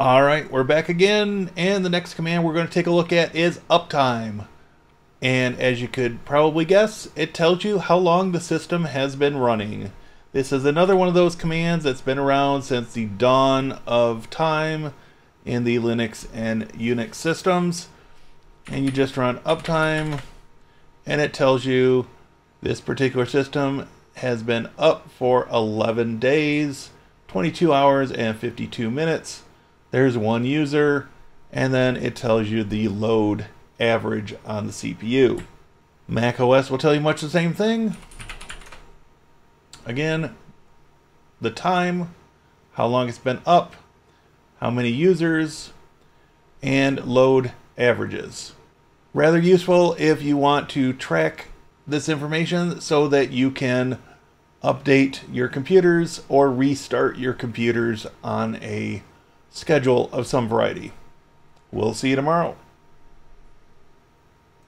All right, we're back again, and the next command we're going to take a look at is uptime. And as you could probably guess, it tells you how long the system has been running. This is another one of those commands that's been around since the dawn of time in the Linux and Unix systems. And you just run uptime, and it tells you this particular system has been up for 11 days, 22 hours, and 52 minutes there's one user, and then it tells you the load average on the CPU. Mac OS will tell you much the same thing. Again, the time, how long it's been up, how many users, and load averages. Rather useful if you want to track this information so that you can update your computers or restart your computers on a schedule of some variety. We'll see you tomorrow.